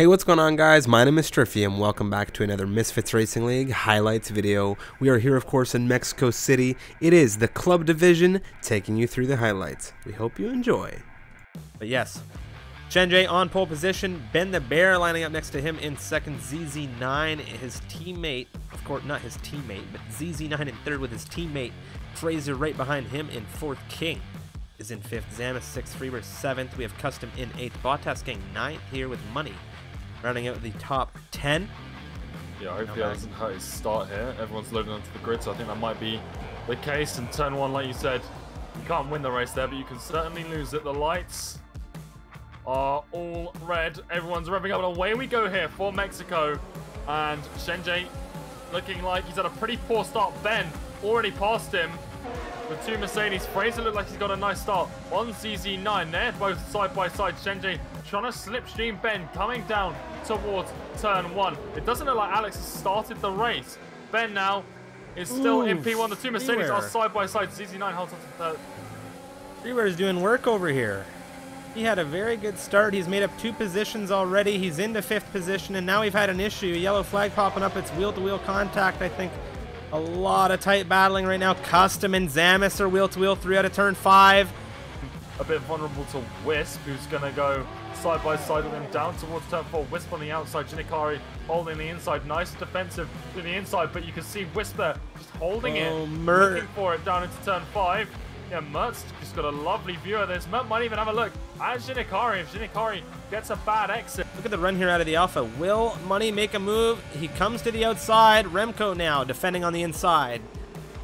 Hey, what's going on guys? My name is Triffy and welcome back to another Misfits Racing League highlights video. We are here of course in Mexico City. It is the club division taking you through the highlights. We hope you enjoy. But yes, Shenjay on pole position, Ben the Bear lining up next to him in second, ZZ9, his teammate, of course not his teammate, but ZZ9 in third with his teammate, Fraser right behind him in fourth, King is in fifth, Zammus sixth, Freeber seventh, we have Custom in eighth, Bottas King ninth here with Money rounding out the top 10. Yeah, hopefully that doesn't hurt his start here. Everyone's loading onto the grid, so I think that might be the case. In turn one, like you said, you can't win the race there, but you can certainly lose it. The lights are all red. Everyone's revving up, and away we go here for Mexico. And Shenjay looking like he's had a pretty poor start. Ben already passed him with two Mercedes. Fraser looked like he's got a nice start on ZZ9. They're both side by side. Shenjay trying to slipstream Ben coming down towards turn one. It doesn't look like Alex has started the race. Ben now is still Ooh, in P1. The two Mercedes Freeware. are side by side. ZZ9 holds on to third. Freeware is doing work over here. He had a very good start. He's made up two positions already. He's into fifth position, and now we've had an issue. A Yellow flag popping up. It's wheel-to-wheel -wheel contact, I think. A lot of tight battling right now. Custom and Zammus are wheel-to-wheel -wheel, three out of turn five. A bit vulnerable to Wisp, who's going to go side by side with him down towards turn four. Wisp on the outside, Jinikari holding the inside. Nice defensive to the inside, but you can see Whisper just holding oh, it, Mert. looking for it down into turn five. Yeah, Mert's just got a lovely view of this. Mert might even have a look at Jinikari. If Jinikari gets a bad exit. Look at the run here out of the Alfa. Will Money make a move? He comes to the outside. Remco now defending on the inside.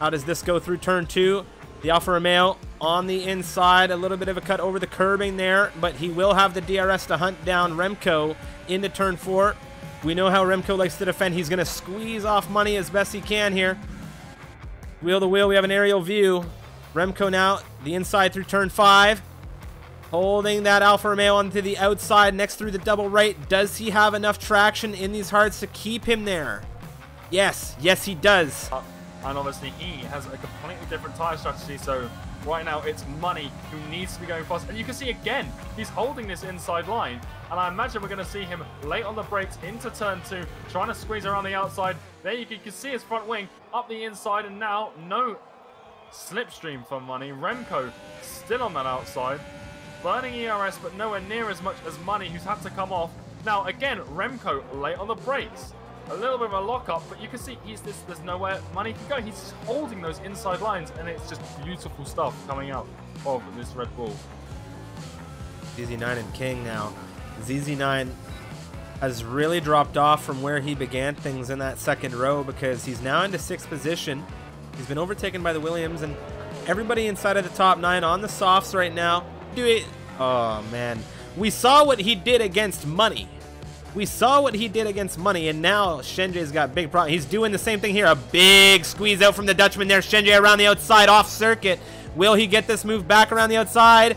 How does this go through turn two? The Alfa Romeo on the inside. A little bit of a cut over the curbing there, but he will have the DRS to hunt down Remco into turn four. We know how Remco likes to defend. He's going to squeeze off money as best he can here. Wheel to wheel, we have an aerial view. Remco now, the inside through turn five. Holding that Alfa Romeo onto the outside next through the double right. Does he have enough traction in these hards to keep him there? Yes. Yes, he does. Uh, and obviously he has a completely different tyre strategy, so Right now, it's Money who needs to be going fast. And you can see again, he's holding this inside line. And I imagine we're going to see him late on the brakes into turn two, trying to squeeze around the outside. There you can, see his front wing up the inside. And now, no slipstream for Money. Remco still on that outside. Burning ERS, but nowhere near as much as Money, who's had to come off. Now, again, Remco late on the brakes a little bit of a lockup, but you can see he's this, there's nowhere money can go. He's just holding those inside lines, and it's just beautiful stuff coming out of this Red Bull. ZZ9 and King now. ZZ9 has really dropped off from where he began things in that second row because he's now into sixth position. He's been overtaken by the Williams, and everybody inside of the top nine on the softs right now. Do it. Oh, man. We saw what he did against Money we saw what he did against Money, and now Shenjay's got big problem. He's doing the same thing here. A big squeeze out from the Dutchman there. Shenjay around the outside, off circuit. Will he get this move back around the outside?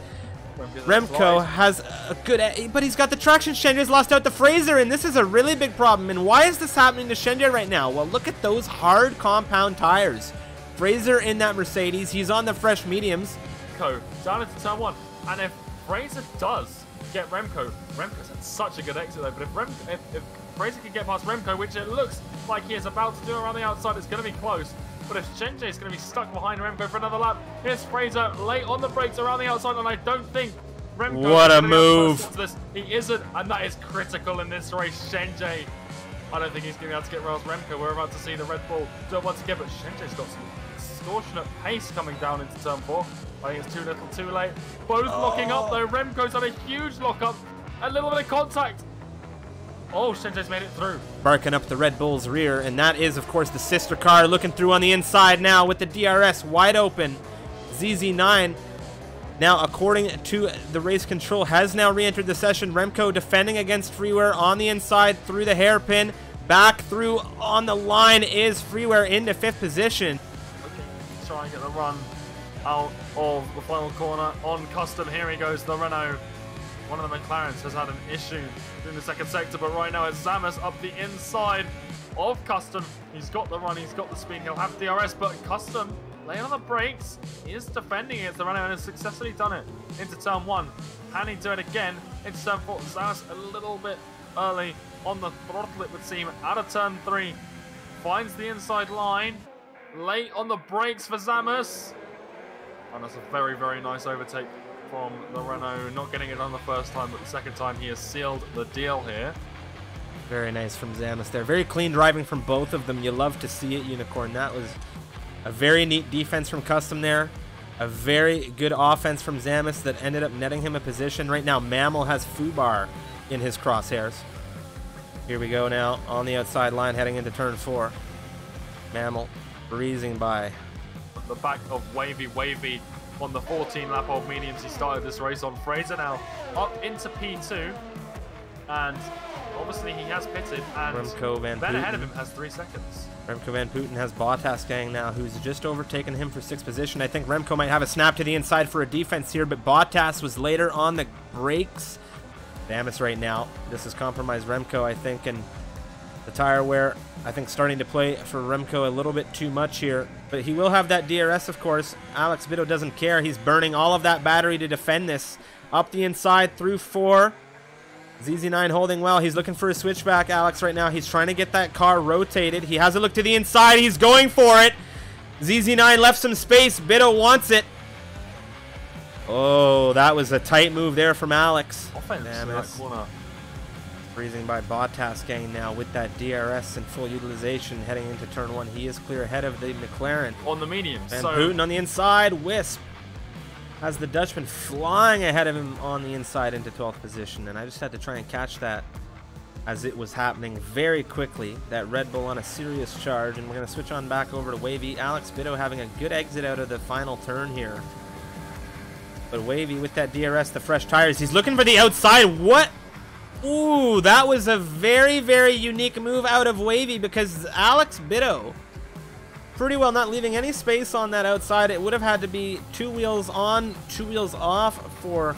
Remco has a good, but he's got the traction. Shenjay's lost out to Fraser, and this is a really big problem. And why is this happening to Shenjay right now? Well, look at those hard compound tires. Fraser in that Mercedes. He's on the fresh mediums. Remco down into turn one, and if Fraser does get Remco. Remco's had such a good exit though, but if, Rem if, if Fraser can get past Remco, which it looks like he is about to do around the outside, it's going to be close. But if Shenjay is going to be stuck behind Remco for another lap, here's Fraser late on the brakes around the outside, and I don't think Remco What a move! He isn't, and that is critical in this race. Shenjay, I don't think he's going to be able to get Rails Remco. We're about to see the Red Bull do it once again, but Shenjay's got some extortionate pace coming down into turn four. I think it's too little, too late. Both oh. locking up though. Oh. Remco's had a huge lockup. A little bit of contact. Oh, Shenjay's made it through. Barking up the Red Bull's rear, and that is, of course, the sister car looking through on the inside now with the DRS wide open. ZZ9 now, according to the race control, has now re-entered the session. Remco defending against Freeware on the inside through the hairpin. Back through on the line is Freeware into fifth position. Okay, try and get the run out of the final corner on custom. Here he goes, the Renault. One of the McLarens has had an issue in the second sector, but right now it's Zammus up the inside of custom. He's got the run, he's got the speed, he'll have DRS, but custom laying on the brakes is defending against the Renault and has successfully done it into turn one. He do it again into turn four? Zammus a little bit early on the throttle, it would seem, out of turn three. Finds the inside line. Late on the brakes for Zammus. And that's a very, very nice overtake from the Renault. Not getting it on the first time, but the second time he has sealed the deal here. Very nice from Zammus there. Very clean driving from both of them. You love to see it, Unicorn. That was a very neat defense from Custom there. A very good offense from Zammus that ended up netting him a position. Right now, Mammal has Fubar in his crosshairs. Here we go now on the outside line heading into turn four. Mammal breezing by. The back of Wavy. Wavy on the 14 lap old mediums he started this race on. Fraser now up into P2. And obviously he has pitted. And Remco Van Ben ahead of him has three seconds. Remco Van Putten has Bottas gang now, who's just overtaken him for sixth position. I think Remco might have a snap to the inside for a defense here, but Bottas was later on the brakes. Damas right now. This has compromised Remco, I think, and the tire wear, I think, starting to play for Remco a little bit too much here. But he will have that DRS, of course. Alex Bitto doesn't care. He's burning all of that battery to defend this. Up the inside through four. ZZ9 holding well. He's looking for a switchback, Alex, right now. He's trying to get that car rotated. He has a look to the inside. He's going for it. ZZ9 left some space. Bitto wants it. Oh, that was a tight move there from Alex. Offense Damn in that corner. Freezing by Bottas gang now with that DRS and full utilization heading into turn one. He is clear ahead of the McLaren. On the mediums. And so Putten on the inside. Wisp has the Dutchman flying ahead of him on the inside into 12th position. And I just had to try and catch that as it was happening very quickly. That Red Bull on a serious charge. And we're going to switch on back over to Wavy. Alex Bitto having a good exit out of the final turn here. But Wavy with that DRS, the fresh tires. He's looking for the outside. What? Ooh, that was a very, very unique move out of Wavy because Alex Bitto pretty well not leaving any space on that outside. It would have had to be two wheels on, two wheels off for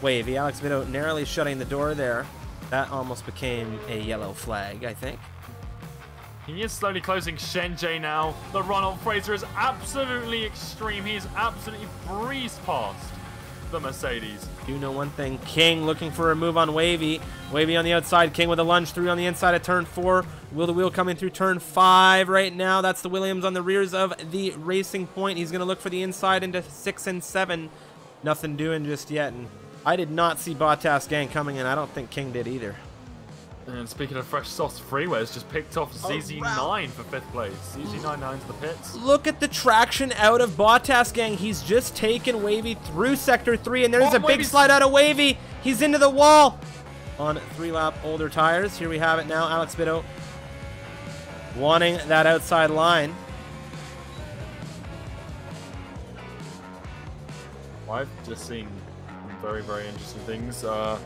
Wavy. Alex Bitto narrowly shutting the door there. That almost became a yellow flag, I think. He is slowly closing Shenjay now. The run on Fraser is absolutely extreme. He is absolutely breezed past the Mercedes. Do know one thing. King looking for a move on Wavy. Wavy on the outside. King with a lunge through on the inside of turn four. Wheel to wheel coming through turn five right now. That's the Williams on the rears of the Racing Point. He's going to look for the inside into six and seven. Nothing doing just yet. And I did not see Bottas gang coming in. I don't think King did either. And speaking of fresh sauce, Freeware just picked off ZZ9 for fifth place. ZZ9 to the pits. Look at the traction out of Bottas gang. He's just taken Wavy through sector three, and there's Oh, a big Wavy's- slide out of Wavy. He's into the wall on three lap older tires. Here we have it now. Alex Bitto wanting that outside line. I've just seen very, very interesting things. Uh,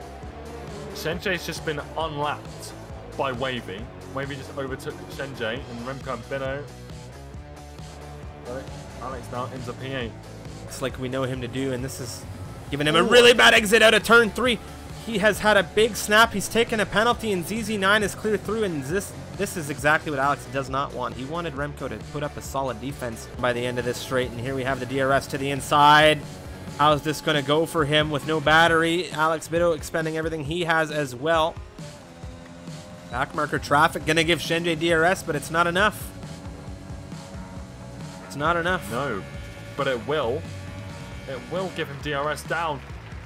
Shenjay's just been unlapped by Wavy. Wavy just overtook Shenjay and Remco and Benno. Alex now into P8. It's like we know him to do, and this is giving him a really bad exit out of turn three. He has had a big snap. He's taken a penalty, and ZZ9 is clear through. And this this is exactly what Alex does not want. He wanted Remco to put up a solid defense by the end of this straight. And here we have the DRS to the inside. How's this going to go for him with no battery? Alex Bitto expending everything he has as well. Backmarker traffic going to give Shenjay DRS, but it's not enough. It's not enough. No, but it will. It will give him DRS down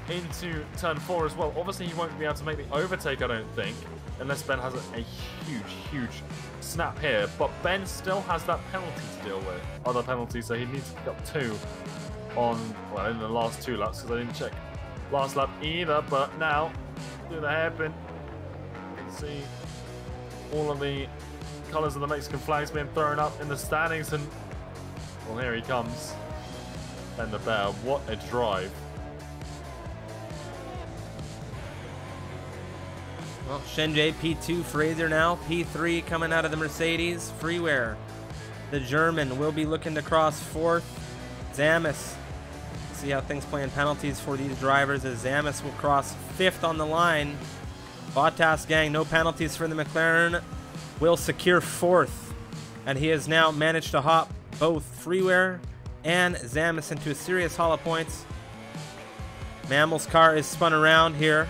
into turn four as well. Obviously, he won't be able to make the overtake, I don't think, unless Ben has a, a huge, huge snap here. But Ben still has that penalty to deal with. Other penalties, so he needs to pick up two on, well, in the last two laps, because I didn't check last lap either. But now, do the hairpin. You can see all of the colours of the Mexican flags being thrown up in the standings, and well, here he comes. And the bear, what a drive. Well, Shenjay P2, Fraser now. P3 coming out of the Mercedes. Freeware. The German will be looking to cross fourth. Zammus. See how things play in penalties for these drivers as Zammus will cross fifth on the line. Bottas gang, no penalties for the McLaren. Will secure fourth. And he has now managed to hop both Freeware and Zammus into a serious haul of points. Mammal's car is spun around here.